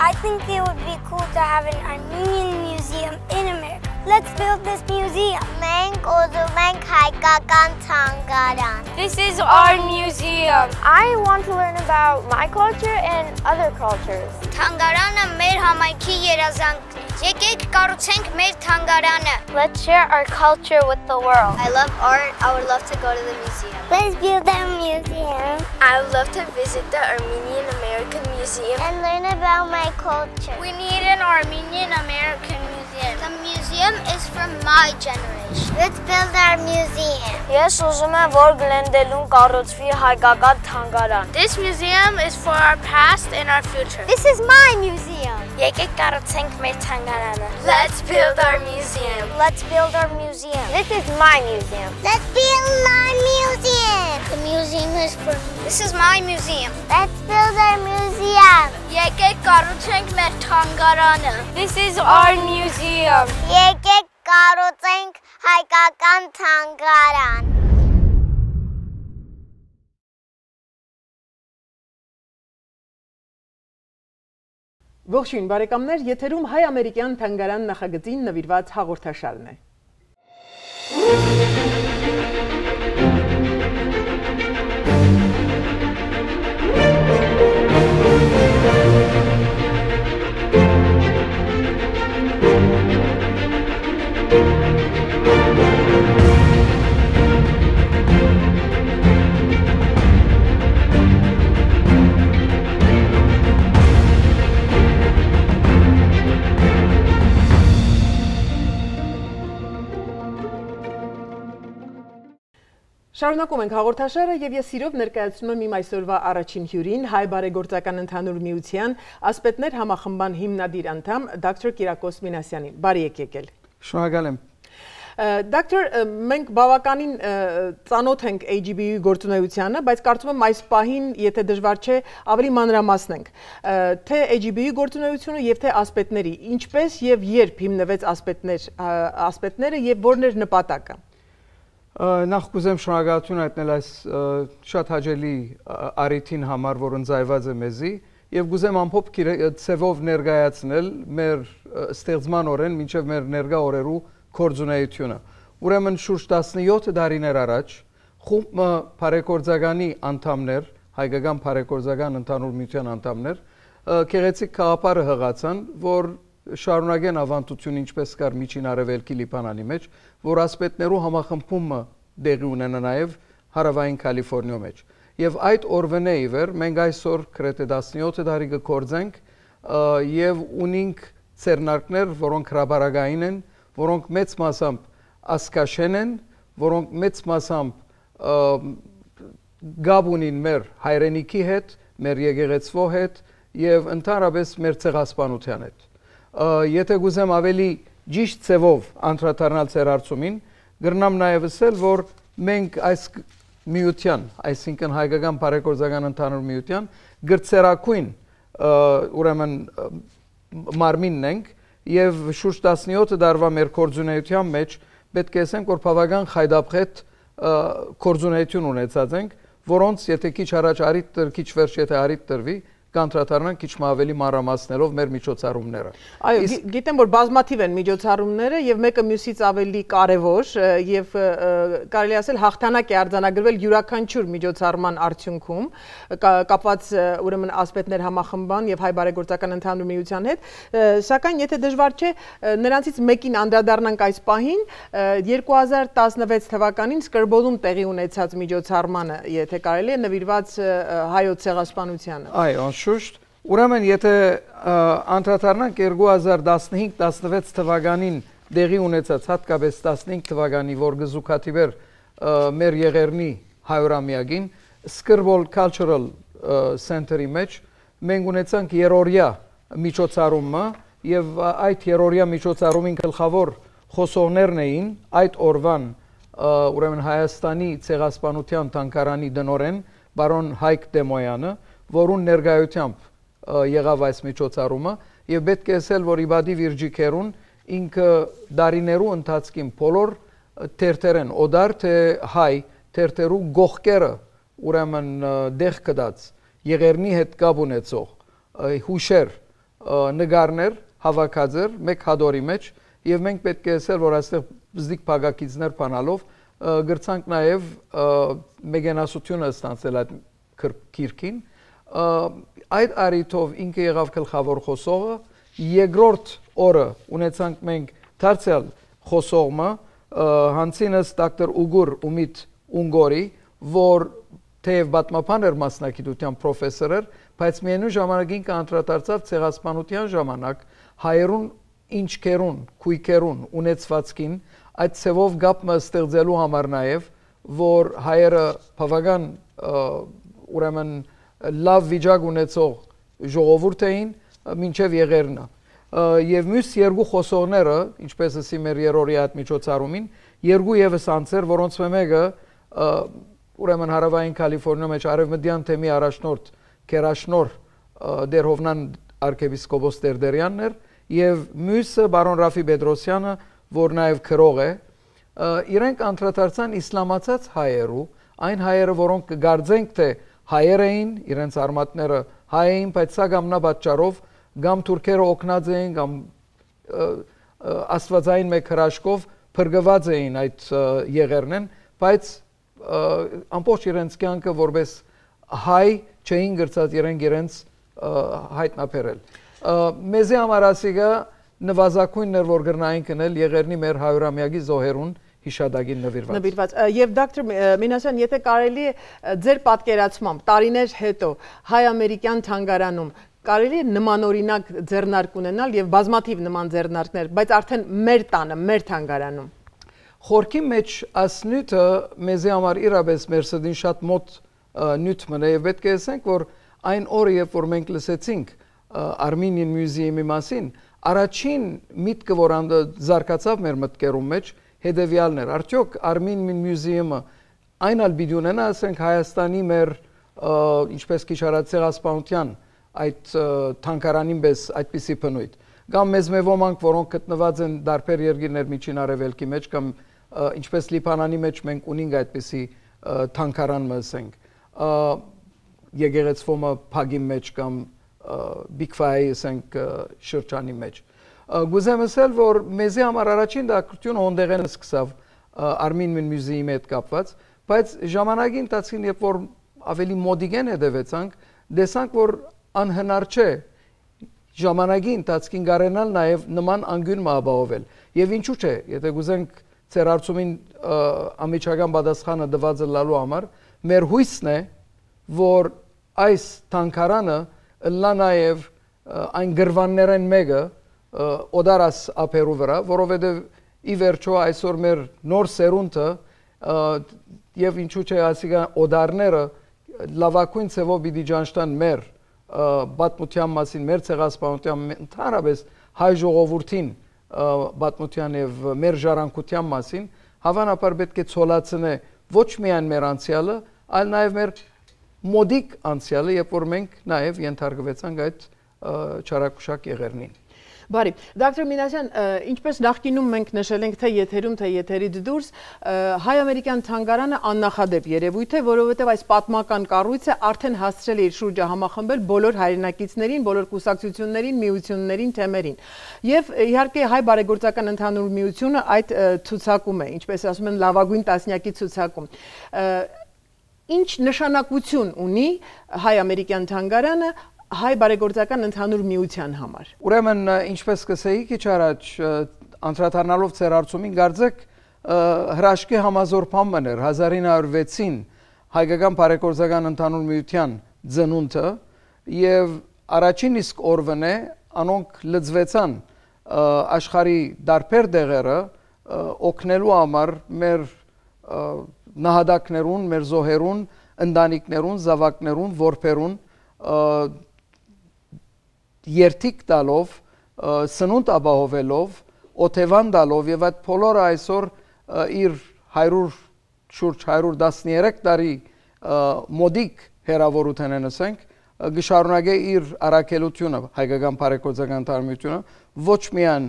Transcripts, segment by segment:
I think it would be cool to have an Armenian museum in America. Let's build this museum. Մենք ուզում ենք հայկական թանգարան։ This is our museum. I want to learn about my culture and other cultures. Թանգարանը մեր համայնքի երազանքն է։ Եկեք կառուցենք մեր թանգարանը։ Let's share our culture with the world. I love art. I would love to go to the museum. Let's build a museum. I would love to visit the Armenian American Museum. And learn about my culture. We need an Armenian American museum. The museum is from my generation. Let's build our museum. Ես ուզում եմ, որ Գլենդելուն կառուցվի հայկական թանգարան։ This museum is for our past and our future. This is my museum. Եկեք կառուցենք մեր թանգարանը։ Let's build our museum. Let's build our museum. This is my museum. Let's build our museum. The museum is for me. This is my museum. Let's build our museum. Եկեք կառուցենք մեր թանգարանը. This is our museum. Եկեք կառուցենք հայկական թանգարան։ Ողջույն բարեկամներ, եթերում հայ-ամերիկյան թանգարան նախագծին նվիրված հաղորդաշարն է։ Շարունակում ենք հաղորդաշարը եւ ես սիրով ներկայացնում եմ իմ այսօրվա առաջին հյուրին հայ բարեգործական ընդհանուր միության ասպետներ համախմբան հիմնադիր անդամ դոկտոր Կիրակոս Մինասյանին։ Բարի եկել։ Շնորհակալ եմ։ Դոկտոր, մենք բավականին ծանոթ ենք AGB-ի գործունեությանը, բայց կարծում եմ այս պահին, եթե դժվար չէ, ավելի մանրամասնենք, թե AGB-ի գործունեությունը եւ թե ասպետների, ինչպես եւ երբ հիմնվեց ասպետներ, ասպետները եւ որն էր նպատակը։ Նախ կուզեմ շնորհակալություն հայտնել այս շատ հաջելի արիթին համար, որ ընձայված է մեզի եւ կուզեմ ամփոփ ցևով ներկայացնել մեր ստեղծման օրեն մինչեւ մեր ներկա օրերու կորձունեությունը։ Ուրեմն շուրջ 17 տարիներ առաջ խումբը Փարեգործականի անդամներ, հայկական Փարեգործական ընդհանուր միության անդամներ, քեղեցիկ քաղաքարը հղացան, որ շարունակեն ավանդություն ինչպես կար միջին արևելքի Լիբանանի մեջ, որ ասպետներու համախմբումը դեղի ունենա նաև հարավային Կալիֆոռնիա մեջ։ Եվ այդ օրվանե իվեր մենք այսօր գրեթե 17 տարի կկործենք եւ ունենք ցերնակներ, որոնք հրաբարագային են, որոնք մեծ մասամբ ասկաշեն են, որոնք մեծ մասամբ գաբ ունին մեր հայրենիքի հետ, մեր եկեղեցվո հետ եւ ընդհանրապես մեր ցեղասպանության հետ։ Եթե գուզեմ ավելի ճիշտ ծևով անդրադառնալ ծեր արծումին, գրնամ նաև ասել, որ մենք այս միության, այսինքն հայկական բարեգործական ընդհանուր միության գրծերակույն ուրեմն մարմինն ենք եւ շուրջ 17 տարվա մեր կորձունեության մեջ պետք է ասենք որ բավական խայդապղետ կորձունեություն ունեցած ենք որոնց եթե քիչ առաջ արիտ տրվի քիչ վերջ եթե արիտ տրվի կանտրատարնան քիչ ավելի մանրամասներով մեր միջոցառումները։ Այո, գիտեմ որ բազմաթիվ են միջոցառումները եւ մեկը մյուսից ավելի կարեւոր եւ կարելի ասել հաղթանակ է արձանագրվել յուրաքանչյուր միջոցառման արդյունքում կապված ուրեմն ասպետներ համախմբան եւ հայ բարեգործական ընդհանուր միության հետ, սակայն եթե դժվար չէ նրանցից մեկին անդրադառնանք այս պահին 2016 թվականին Սկրբոլում տեղի ունեցած միջոցառմանը, եթե կարելի է նվիրված հայոց ցեղասպանությանը։ Այո, անշուշտ ուրեմն եթե անդրադառնանք 2015-16 թվականին դեղի ունեցած հատկապես 15 թվականի որ գզուկաթիվեր մեր եղերնի հայրամիագին Skirwall Cultural Center-ի մեջ մենք ունեցանք երորյա միջոցառումը եւ այդ երորյա միջոցառումին գլխավոր խոսողներն էին այդ օրվան ուրեմն Հայաստանի ցեղասպանության տանկարանի դնորեն բարոն Հայկ Դեմոյանը որուն ներկայությամբ եղավ այս միջոցառումը եւ պետք է ասել, որ Իբադի Վիրջիկերուն ինքը դարիներու ընթացքին բոլոր թերթերեն օդար թե հայ թերթերու գողկերը ուրեմն դեղ կդած եղերնի հետ կապ ունեցող հուշեր նկարներ հավաքածեր մեկ հադորի մեջ եւ մենք պետք է ասել որ այստեղ բզդիկ փագակիցներ բանալով գրցանք նաեւ մեգենասությունը ստանցել այդ քիրքին այդ արիթով ինքը եղավ գլխավոր խոսողը երկրորդ օրը ունեցանք մենք դարձյալ խոսողը հանցինս դոկտոր Ուգուր Ումիտ Ունգորի որ թեև բատմապան էր մասնակցության պրոֆեսոր էր բայց միևնույն ժամանակին կանտրադարձավ ցեղասպանության ժամանակ հայերուն ինչքերուն քույքերուն ունեցվածքին այդ ցևով գապը ստեղծելու համար նաև որ հայերը բավական ուրեմն լավ վիճակ ունեցող ժողովուրդ էին մինչև եղերնա եւ մյուս երկու խոսողները ինչպես ասի մեր երորի այդ միջոցառումին երկու եւս անձեր որոնց մեկը ուրեմն հարավային կալիֆոռնիա մեջ արևմտյան թեմի առաջնորդ Կերաշնոր Դերհովնան arczepiskopos Տերդերյանն էր եւ մյուսը բարոն Ռաֆի Պետրոսյանը, որ նաեւ քրող է, իրենք անդրադարձան իսլամացած հայերու, այն հայերը, որոնք կգարձենք թե հայեր էին, իրենց արմատները հայ էին, բայց սա գամնա պատճառով գամ թուրքերը օկնած էին, կամ աստվածային մեկ հրաշքով փրկված էին այդ եղերնեն, բայց ամբողջ իրենց կյանքը որպես հայ չէին գրծած իրենք իրենց հայտնաբերել մեզի համար ասիգա նվազագույնն էր որ գրնային կնել եղերնի մեր հայրամյակի զոհերուն հիշադակին նվիրված։ Նվիրված։ Եվ դոկտոր Մինասյան, եթե կարելի է ձեր պատկերացմամբ տարիներ հետո հայ-ամերիկյան թանգարանում կարելի է նմանօրինակ ձեռնարկ ունենալ եւ բազմաթիվ նման ձեռնարկներ, բայց արդեն մեր տանը, մեր թանգարանում։ Խորքի մեջ ասնյութը մեզի համար իրապես մեր սդին շատ մոտ նյութ մնա եւ պետք է ասենք որ այն օրը երբ որ մենք լսեցինք Armenian Museum-ի մասին առաջին միտքը որ զարգացավ մեր մտքերում մեջ հետեւյալն էր արդյոք Armenian Museum-ը այն ալ պիտի ունենա ասենք Հայաստանի մեր ինչպես քիչ արած ցեղասպանության այդ թանկարանին պես այդպիսի բնույթ կամ մեզ մեծ ոմանք որոնք գտնված են դարբեր երկիրներ միջին արևելքի մեջ կամ ինչպես Լիբանանի մեջ մենք ունենք այդպիսի թանկարան մսենք եկեղեցվոմը փագի մեջ կամ բիգվայի ասենք շրջանի մեջ գուզեմ ասել որ մեզի համար առաջին դակությունը հոնդեղեն սկսավ Armenian Museum-ի հետ կապված բայց ժամանակի ընթացքին երբ որ ավելի մոդիգեն հետևեցանք դեսանք որ անհնար չէ ժամանակի ընթացքին գարենալ նաև նման անգյուն մաբաովել եւ ինչու՞ չէ եթե գուզենք ծեր արծումին ամիջական պատասխանը դվածը լալու համար մեր հույսն է որ այս տանկարանը լա նաև այն գրվաններեն մեկը օդարաս ափերու վրա, որովհետև ի վերջո այսօր մեր նոր սերունդը եւ ինչու՞ չէ ասիկա օդարները լավակույն ցևով պիտի ջանշտան մեր բատմության մասին, մեր ցեղասպանության ընդհանրապես հայ ժողովրդին բատմության եւ մեր ժառանգության մասին, հավանաբար պետք է ցոլացնե ոչ միայն մեր անցյալը, այլ նաև մեր մոդիկ անցյալը, երբ որ մենք նաև ենթարկվեցանք այդ չարակուշակ եղերնին։ Բարի, դոկտոր Մինասյան, ինչպես նախկինում մենք նշել ենք թե եթերում, թե եթերից դուրս, հայ-ամերիկյան թանգարանը աննախադեպ երևույթ է, որովհետև այս պատմական կառույցը արդեն հասցրել է իր շուրջը համախմբել բոլոր հայրենակիցներին, բոլոր կուսակցություններին, միություններին, թեմերին։ Եվ իհարկե հայ բարեգործական ընդհանուր միությունը այդ ցուցակում է, ինչպես ասում են, լավագույն տասնյակի ցուցակում ինչ նշանակություն ունի հայ-ամերիկյան թանգարանը հայ բարեգործական ընդհանուր միության համար։ Ուրեմն ինչպես կսեի քիչ առաջ անդրադառնալով ծեր արծումին գարձեք հրաշքի համազորփամն էր 1906-ին հայկական բարեգործական ընդհանուր միության ծնունդը եւ առաջին իսկ օրվն է անոնք լծվեցան աշխարի դարբեր դեղերը օգնելու համար մեր նահատակներուն, մեր զոհերուն, ընտանիքներուն, զավակներուն, որբերուն երթիկ տալով, սնունդ ապահովելով, օթևան տալով եւ այդ բոլորը այսօր իր 100 շուրջ 113 տարի մոդիկ հերավորության են ասենք գշարունակե իր արակելությունը հայկական բարեկոծական տարմությունը ոչ միայն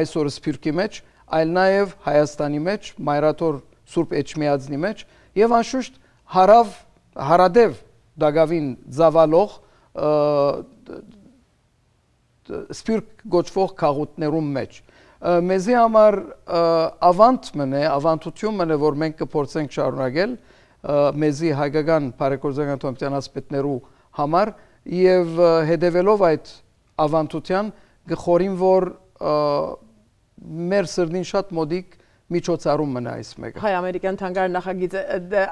այսօր սփյուռքի մեջ, այլ նաև Հայաստանի մեջ, Մայրաթոր Սուրբ Էջմիածնի մեջ եւ անշուշտ հարավ հարադև դագավին զավալող սպիրկ գոչվող քաղուտներում մեջ մեզի համար ավանտ մնե, ավանտություն մնե, որ մենք կփորձենք շարունակել մեզի հայկական բարեգործական տոմտյան ասպետներու համար եւ հետեւելով այդ ավանտության գխորին որ մեր սրդին շատ մոդիկ միջոցառում մնա այս մեկը։ Հայ ամերիկյան թանգարան նախագիծը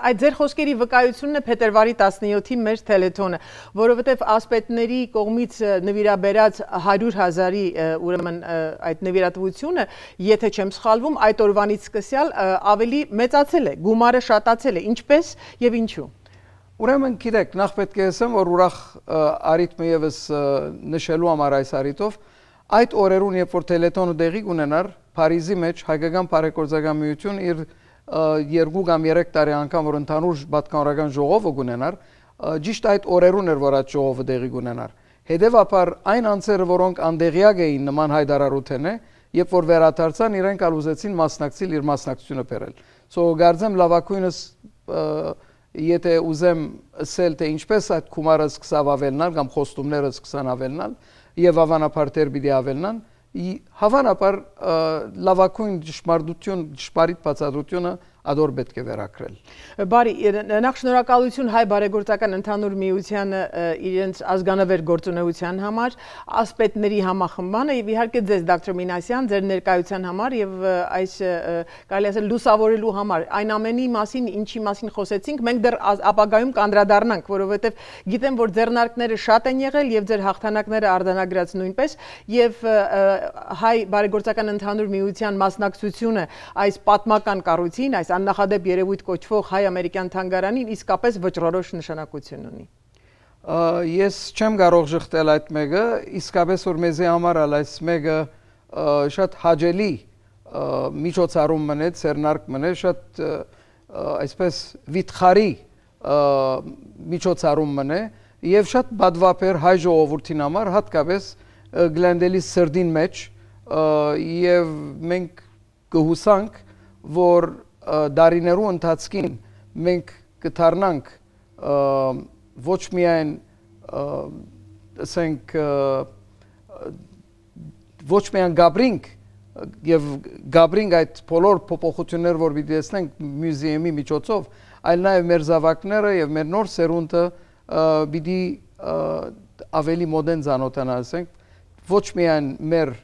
այդ ձեր խոսքերի վկայությունն է փետրվարի 17-ի մեր թելեթոնը, որովհետև ասպետների կողմից նվիրաբերած 100.000-ի ուրեմն այդ նվիրատվությունը, եթե չեմ սխալվում, այդ օրվանից սկսյալ ավելի մեծացել է, գումարը շատացել է, ինչպես եւ ինչու։ Ուրեմն գիտեք, նախ պետք է ասեմ, որ ուրախ արիթմը եւս նշելու համար այս արիթով այդ օրերուն, երբ որ տելետոնը դեղի ունենար, Փարիզի մեջ հայկական բարեգործական միություն իր երկու կամ երեք տարի անգամ որ ընդհանուր պատկանորական ժողովը կունենար, ճիշտ այդ օրերուն էր որ այդ ժողովը դեղի կունենար։ Հետևաբար այն անձերը, որոնք անդեղյակ էին նման հայդարարութենը, երբ որ վերադարձան, իրենք ալուզեցին մասնակցել իր մասնակցությունը բերել։ So գարձեմ լավակույնս եթե ուզեմ ասել թե ինչպես այդ կումարը սկսավ ավելնալ կամ խոստումները սկսան ավելնալ եւ ավանապար դեր պիտի ավելնան հավանաբար լավակույն ճշմարտություն, ճշմարիտ բացատրությունը ադոր պետք է վերակրել։ Բարի, նախ շնորհակալություն հայ բարեգործական ընդհանուր միությանը իրենց ազգանավեր գործունեության համար, ասպետների համախմբանը եւ իհարկե ձեզ դոկտոր Մինասյան ձեր ներկայության համար եւ այս կարելի ասել լուսավորելու համար այն ամենի մասին, ինչի մասին խոսեցինք, մենք դեռ ապագայում կանդրադառնանք, որովհետեւ գիտեմ, որ ձեռնարկները շատ են եղել եւ ձեր հաղթանակները արձանագրած նույնպես եւ հայ բարեգործական ընդհանուր միության մասնակցությունը այս պատմական կառույցին, այս աննախադեպ երևույթ կոչվող հայ-ամերիկյան թանգարանին իսկապես վճռորոշ նշանակություն ունի։ Ես չեմ կարող շղթել այդ մեկը, իսկապես որ մեզի համար ալ այս մեկը շատ հաջելի միջոցառում մնե, ցերնարկ մնե, շատ այսպես վիթխարի միջոցառում մնե եւ շատ բադվապեր հայ ժողովրդին համար հատկապես գլենդելի սրդին մեջ եւ մենք կհուսանք որ դարիներու ընթացքին մենք կդառնանք ոչ միայն ասենք ոչ միայն գաբրինք եւ գաբրինք այդ բոլոր փոփոխությունները որ պիտի տեսնենք մյուզեումի միջոցով այլ նաեւ մեր զավակները եւ մեր նոր սերունդը պիտի ավելի մոդեն զանոթանա ասենք ոչ միայն մեր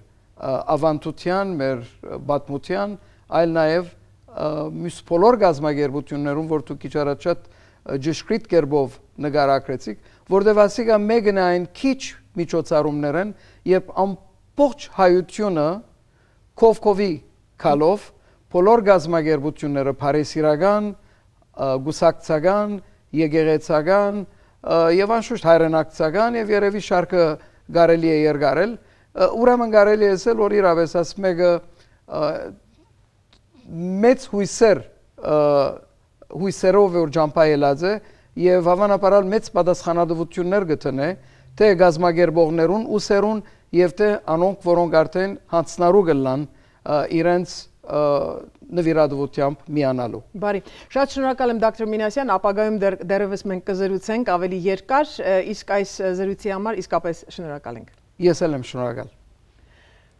ավանդության, մեր բաթմության, այլ նաև մյուս բոլոր գազագերբություններում, որ դուք քիչ առաջ շատ ճշգրիտ կերպով նկարագրեցիք, որտեղ ասիկա մեկն այն քիչ միջոցառումներ են, երբ ամբողջ հայությունը կովկովի կալով բոլոր գազագերբությունները Փարիսիրական, գուսակցական, եկեղեցական եւ անշուշտ հայրենակցական եւ երևի շարքը կարելի է երգարել ուրեմն կարելի է ասել որ իրավես աս մեկը մեծ հույսեր հույսերով որ ջամփայելած է եւ հավանաբար մեծ պատասխանատվություններ գտնե թե գազագերբողներուն ուսերուն եւ թե անոնք որոնք արդեն հանցնարու գլան իրենց նվիրատվությամբ միանալու։ Բարի։ Շատ շնորհակալ եմ դոկտոր Մինասյան, ապագայում դեռ դեռևս մենք կզրուցենք ավելի երկար, իսկ այս զրույցի համար իսկապես շնորհակալ ենք։ Ես էլ եմ շնորհակալ։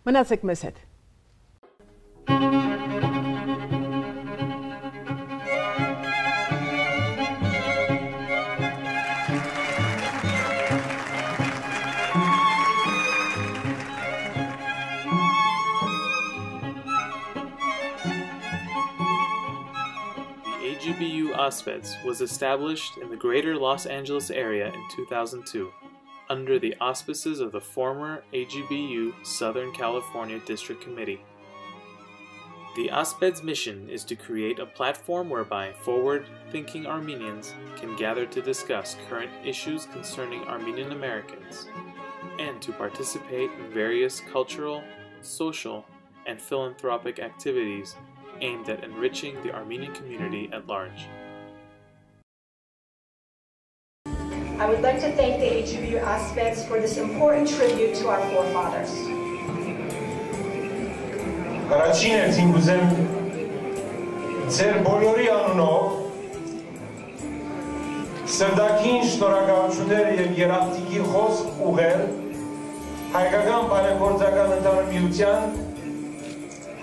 Մնացեք մեզ հետ։ AGBU Auspets was established in the greater Los Angeles area in 2002 under the auspices of the former AGBU Southern California District Committee. The Ausped's mission is to create a platform whereby forward thinking Armenians can gather to discuss current issues concerning Armenian Americans and to participate in various cultural, social, and philanthropic activities aimed at enriching the Armenian community at large. I would like to thank the HBU Aspects for this important tribute to our forefathers. Առաջին երթին կուզեմ ձեր բոլորի անունով սրդակին շնորհակալություններ եւ երախտիկի խոսք ուղղել հայկական բարեգործական ընդհանուր միության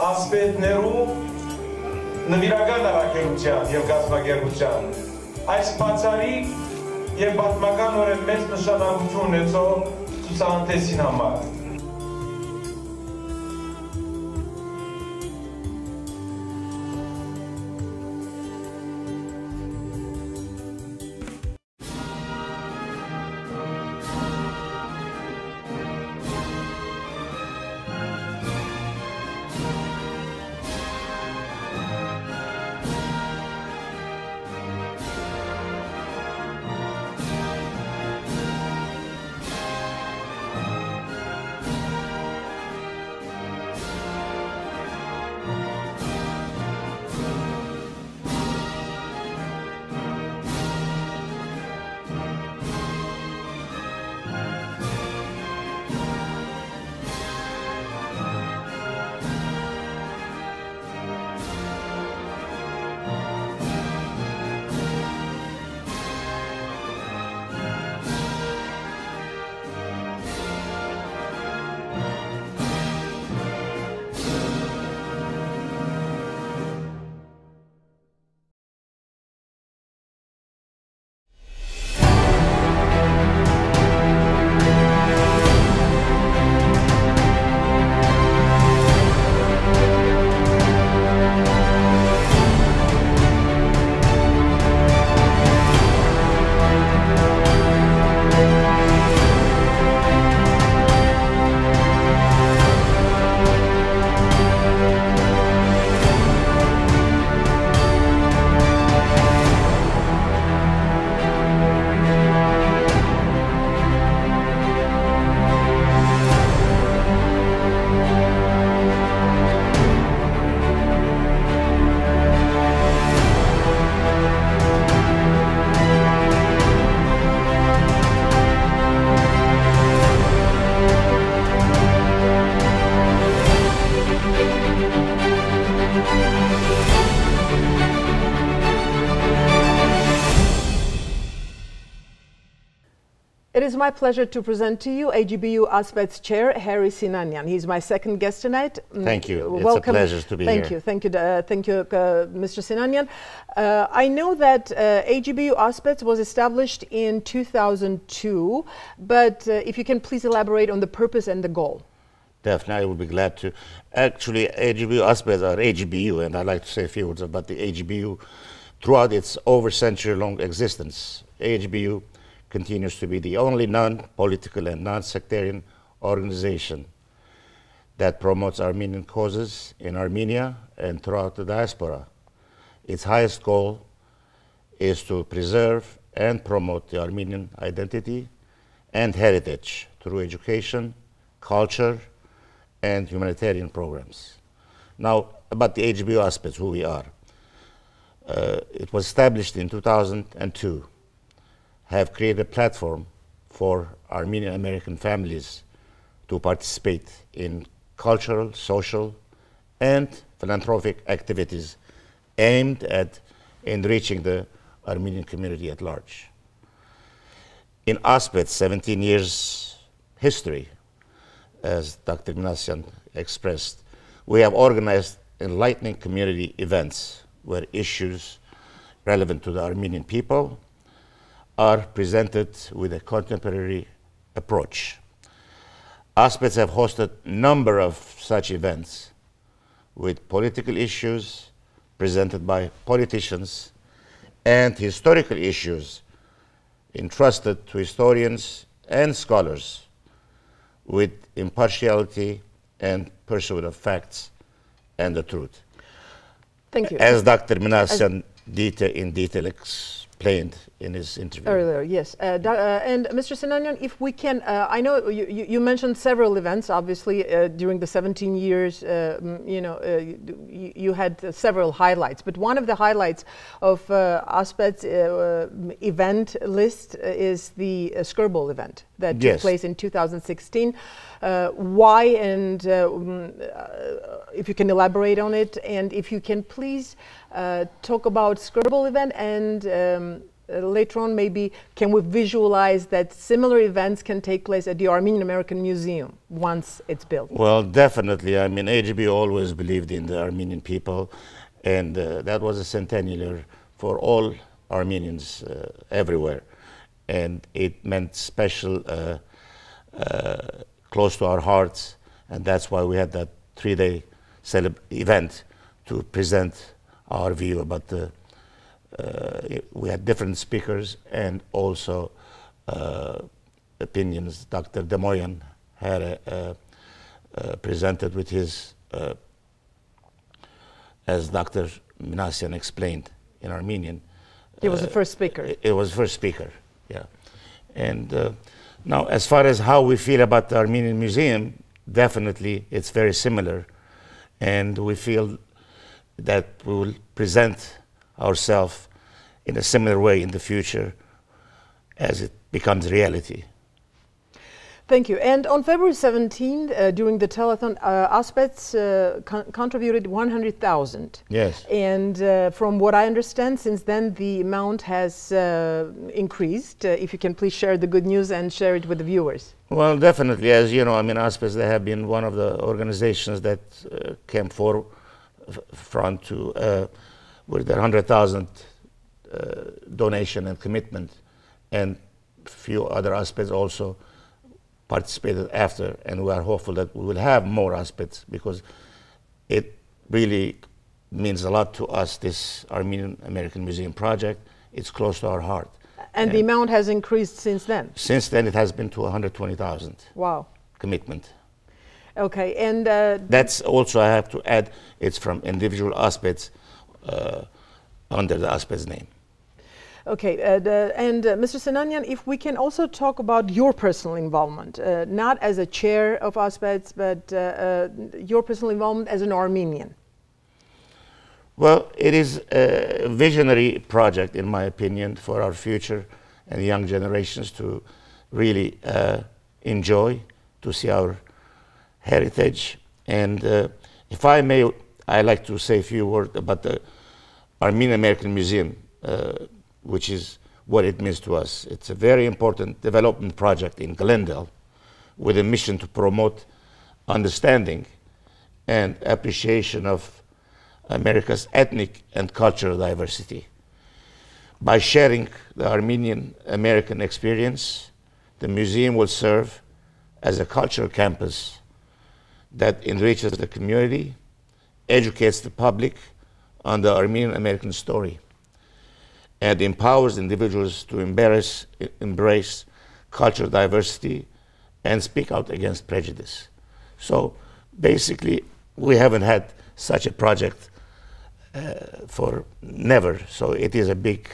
ասպետներու նվիրական առաքելության եւ գազագերության այս բացարիք եւ պատմականորեն մեծ նշանակություն ունեցող ցուցահանդեսին համար my pleasure to present to you AGBU ASPET's chair, Harry Sinanian. He's my second guest tonight. Mm, Thank you. It's Welcome. a pleasure to be thank here. you. Thank you. Uh, thank you, uh, Mr. Sinanian. Uh, I know that uh, AGBU ASPET was established in 2002, but uh, if you can please elaborate on the purpose and the goal. Definitely, I would be glad to. Actually, AGBU aspects are AGBU, and I'd like to say a few words about the AGBU. Throughout its over century long existence, AGBU continues to be the only non political and non sectarian organization that promotes Armenian causes in Armenia and throughout the diaspora. Its highest goal is to preserve and promote the Armenian identity and heritage through education, culture, and humanitarian programs. Now, about the HBO aspects, who we are. Uh, it was established in 2002, have created a platform for Armenian American families to participate in cultural, social, and philanthropic activities aimed at enriching the Armenian community at large. In Aspet's 17 years history, as Dr. Minasian expressed, we have organized enlightening community events where issues relevant to the Armenian people are presented with a contemporary approach. Aspects have hosted a number of such events with political issues presented by politicians and historical issues entrusted to historians and scholars with impartiality and pursuit of facts and the truth. Thank you. As Dr. Minasian detail, in detail explained in his interview. Earlier, yes. Uh, uh, and Mr. Sinanian, if we can, uh, I know you, you mentioned several events, obviously, uh, during the 17 years, uh, you know, uh, you, you had uh, several highlights, but one of the highlights of uh, Aspet's event list is the uh, Skirball event that took place in 2016. Uh, why and if you can elaborate on it, and if you can please talk about Skirball event and um, later on, maybe can we visualize that similar events can take place at the Armenian American Museum once it's built? Well, definitely. I mean, AGB always believed in the Armenian people, and uh, that was a centennial for all Armenians uh, everywhere. And it meant special, uh, uh, close to our hearts, and that's why we had that three day event to present our view about the. Uh, we had different speakers and also uh, opinions. Dr. Demoyan had a, presented with his, as Dr. Minasian explained in Armenian, he was the first speaker. It, it was the first speaker, yeah. And uh, now, as far as how we feel about the Armenian Museum, definitely it's very similar. And we feel that we will present ourselves in a similar way in the future as it becomes reality. Thank you. And on February 17th, uh, during the telethon, uh, Aspets uh, con contributed 100,000. Yes. And uh, from what I understand, since then the amount has uh, increased. Uh, if you can please share the good news and share it with the viewers. Well, definitely. As you know, I mean, Aspets, they have been one of the organizations that came forefront to uh, with their 100,000 uh, donation and commitment, and few other aspects also participated after, and we are hopeful that we will have more aspects because it really means a lot to us, this Armenian American Museum project. It's close to our heart. And, and the amount has increased since then? Since then, it has been to 120,000. Wow. Commitment. Okay, and... Uh, That's also, I have to add, it's from individual aspects uh, under the aspects name. Okay, uh, the, and uh, Mr. Sinanyan, if we can also talk about your personal involvement, uh, not as a chair of ASPETS, but uh, uh, your personal involvement as an Armenian. Well, it is a visionary project, in my opinion, for our future and young generations to really uh, enjoy, to see our heritage. And uh, if I may, I'd like to say a few words about the Armenian American Museum uh, which is what it means to us. It's a very important development project in Glendale with a mission to promote understanding and appreciation of America's ethnic and cultural diversity. By sharing the Armenian American experience, the museum will serve as a cultural campus that enriches the community, educates the public on the Armenian American story and empowers individuals to embrace, embrace cultural diversity and speak out against prejudice. So basically, we haven't had such a project uh, for never. So it is a big.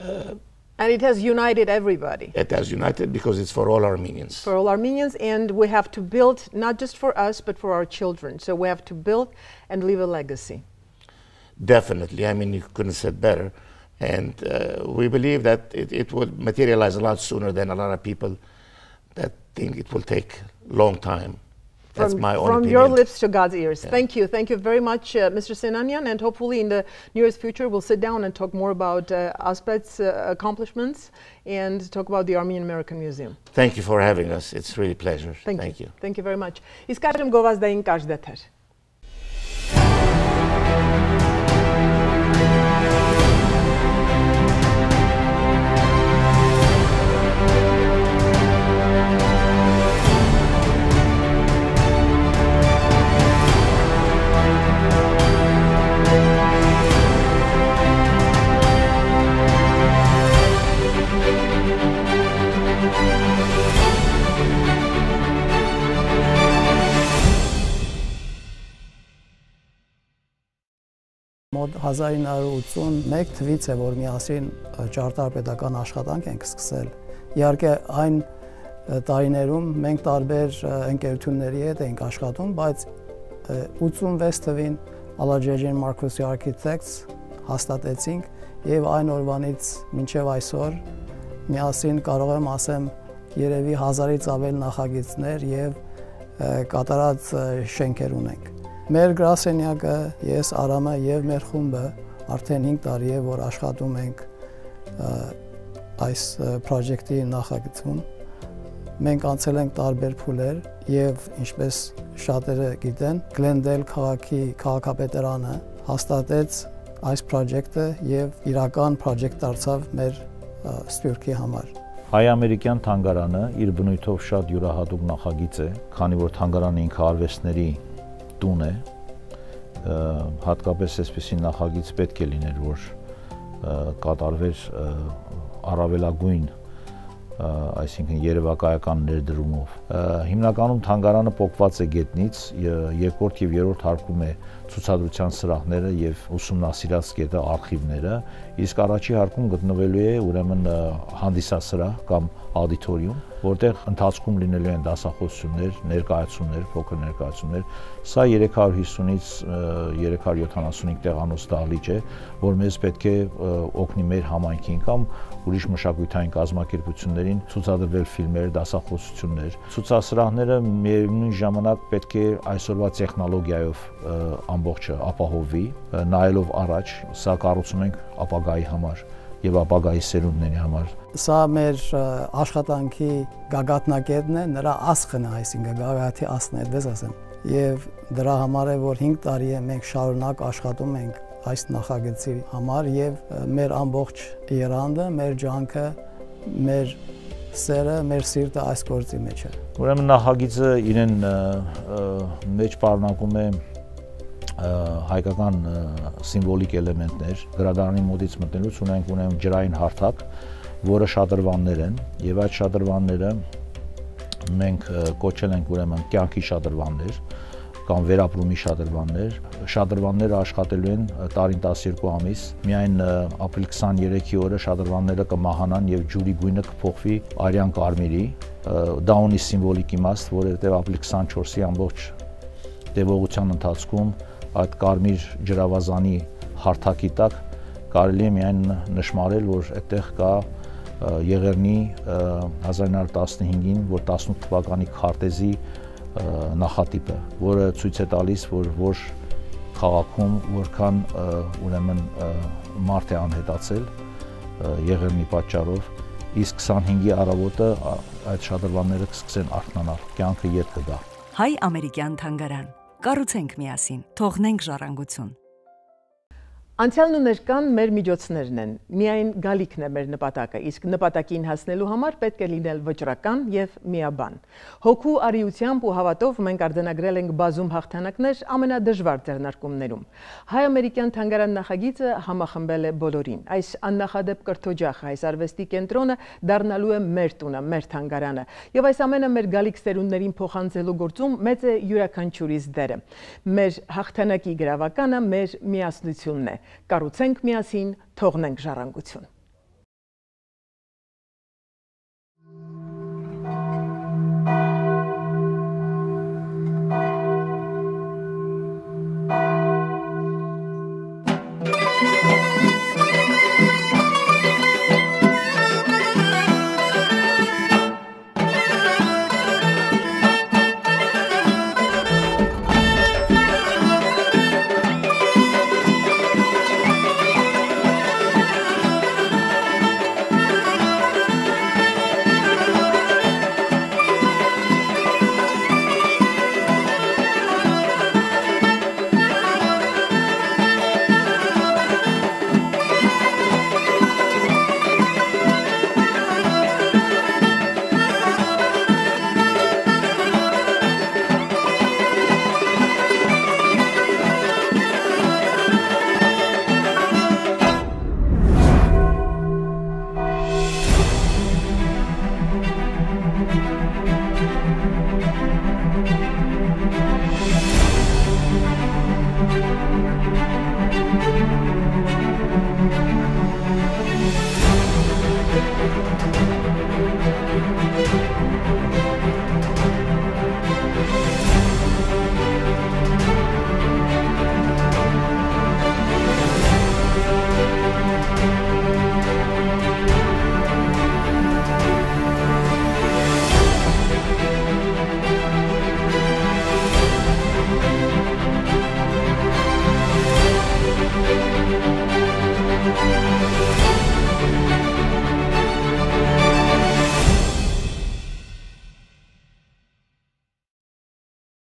Uh, and it has united everybody. It has united because it's for all Armenians. For all Armenians, and we have to build not just for us, but for our children. So we have to build and leave a legacy. Definitely. I mean, you couldn't say better. And uh, we believe that it, it will materialize a lot sooner than a lot of people that think it will take a long time. That's from, my own From opinion. your lips to God's ears. Yeah. Thank you. Thank you very much, uh, Mr. Sinanyan. And hopefully in the nearest future, we'll sit down and talk more about uh, Aspet's uh, accomplishments and talk about the Armenian American Museum. Thank you for having us. It's really a pleasure. Thank, Thank you. you. Thank you very much. Իսկ այժմ գովազդային կարճ դեթեր։ Մոտ 1981 թվից է, որ միասին ճարտարապետական աշխատանք ենք սկսել։ Իհարկե այն տարիներում մենք տարբեր ընկերությունների հետ էինք աշխատում, բայց 86 թվին Alajejan Marcusi Architects հաստատեցինք եւ այն օրվանից մինչեւ այսօր միասին կարող եմ ասեմ երևի 1000-ից ավել նախագիծներ եւ կատարած շենքեր ունենք։ Մեր գրասենյակը, ես, Արամը եւ մեր խումբը արդեն 5 տարի է որ աշխատում ենք այս պրոյեկտի նախագծում մենք անցել ենք տարբեր փուլեր եւ ինչպես շատերը գիտեն, Glendale քաղաքի քաղաքապետարանը հաստատեց այս պրոյեկտը եւ իրական պրոյեկտ դարձավ մեր Սփյուռքի համար։ Հայ-ամերիկյան թանգարանը իր բնույթով շատ յուրահատուկ նախագիծ է, քանի որ թանգարանը ինքը արվեստների տուն է, հատկապես այսպեսի նախագիծ պետք է լիներ, որ կատարվեր առավելագույն այսինքն երևակայական ներդրումով։ Հիմնականում թանգարանը փոկված է գետնից, երկրորդ եւ երրորդ հարկում է ցուցադրության սրահները եւ ուսումնասիրած գետը արխիվները, իսկ առաջի հարկում գտնվելու է ուրեմն հանդիսասրահ կամ աուդիտորիում, որտեղ ընթացքում լինելու են դասախոսություններ, ներկայացումներ, փոքր ներկայացումներ։ Սա 350-ից 375 տեղանոց դահլիճ է, որ մեզ պետք է օգնի մեր համայնքին կամ ուրիշ մշակութային կազմակերպություններին ցուցադրվել ֆիլմեր, դասախոսություններ։ Ցուցասրահները միևնույն ժամանակ պետք է այսօրվա տեխնոլոգիայով ամբողջը ապահովի, նայելով առաջ, սա կառուցում ենք ապագայի համար եւ ապագայի սերունդների համար։ Սա մեր աշխատանքի գագաթնակետն է, նրա ասխն է, այսինքն գագաթի ասն է, այդպես ասեմ։ Եվ դրա համար է, որ 5 տարի է մենք շարունակ աշխատում ենք այս նախագծի համար եւ մեր ամբողջ երանդը, մեր ջանքը, մեր սերը, մեր սիրտը այս գործի մեջ է։ Ուրեմն նախագիծը իրեն մեջ պարունակում է հայկական սիմվոլիկ էլեմենտներ գրադարանի մոտից մտնելուց ունենք ունենք ջրային հարթակ, որը շատրվաններ են եւ այդ շատրվանները մենք կոչել ենք ուրեմն կյանքի շատրվաններ կամ վերապրումի շատրվաններ։ Շատրվանները աշխատելու են տարին 12 ամիս։ Միայն ապրիլ 23-ի օրը շատրվանները կմահանան եւ ջուրի գույնը կփոխվի արյան կարմիրի։ Դա ունի սիմվոլիկ իմաստ, որովհետեւ ապրիլ 24-ի ամբողջ տևողության ընթացքում այդ կարմիր ջրավազանի հարթակի տակ կարելի է միայն նշмарել, որ այդտեղ կա Եղերնի 1915-ին, որ 18 թվականի քարտեզի նախատիպը, որը ցույց է տալիս, որ որ քաղաքում որքան ուրեմն մարդ է անհետացել Եղերնի պատճառով, իսկ 25-ի առավոտը այդ շատրվանները կսկսեն արթնանալ, կյանքը ետ կգա։ Հայ ամերիկյան թանգարան Կառուցենք միասին, թողնենք ժառանգություն։ Անցյալն ու ներկան մեր միջոցներն են։ Միայն գալիքն է մեր նպատակը, իսկ նպատակին հասնելու համար պետք է լինել վճռական եւ միաբան։ Հոգու արիությամբ ու հավատով մենք արձանագրել ենք բազում հաղթանակներ ամենադժվար ձեռնարկումներում։ Հայ-ամերիկյան թանգարան նախագիծը համախմբել է բոլորին։ Այս աննախադեպ կրթօջախը, այս արվեստի կենտրոնը դառնալու է մեր տունը, մեր թանգարանը։ Եվ այս ամենը մեր գալիք սերունդներին փոխանցելու գործում մեծ է յուրաքանչյուրիս դերը։ Մեր հաղթանակի գրավականը մեր միասնությունն է։ Կառուցենք միասին, թողնենք ժառանգություն։